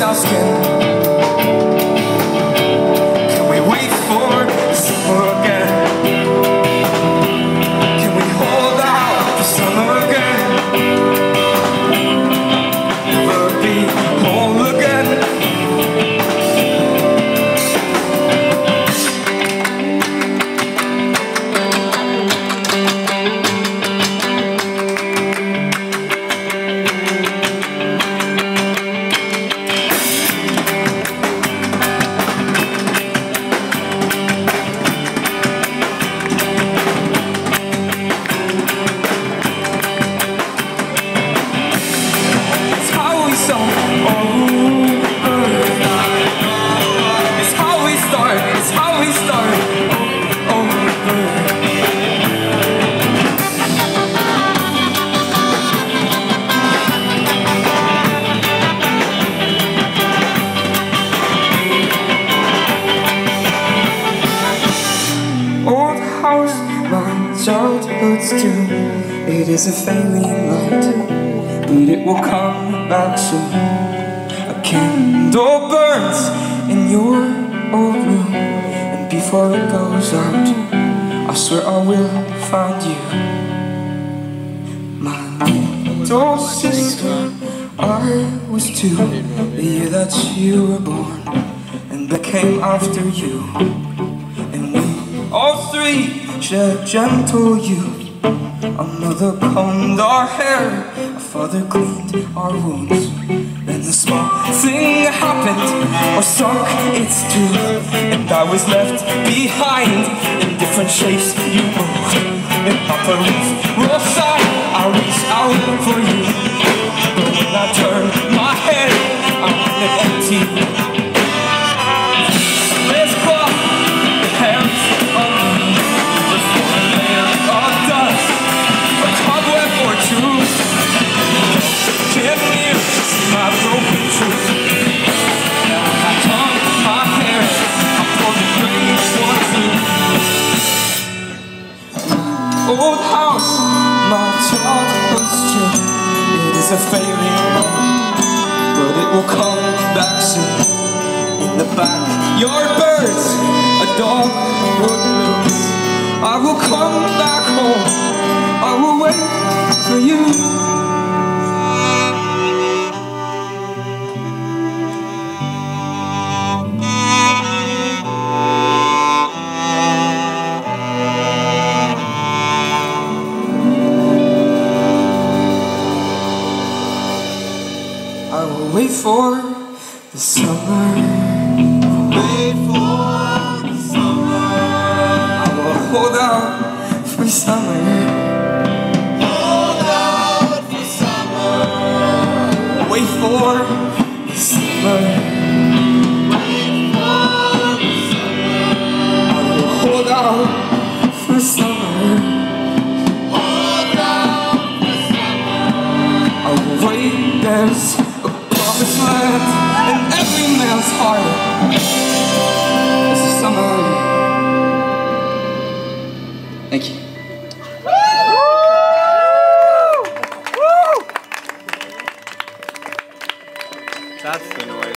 our skin. It's. It is a failing light, but it will come back soon. A candle burns in your old room, and before it goes out, I swear I will find you. My little sister, I was two, the year that you were born, and I came after you. And we all three shared gentle youth. A mother combed our hair, a father cleaned our wounds. Then the small thing happened, or sunk its tooth, and I was left behind in different shapes you moved. And up a roof, roll Old house, my childhood's true. It is a light, but it will come back soon. In the backyard, birds, a dog would loose. I will come back home. I will wait for you. for the summer. Wait for the summer. I will hold out for summer. Hold out for summer. Wait for the summer. Wait for the summer. I will hold out for summer. Hold out for summer. I will wait there's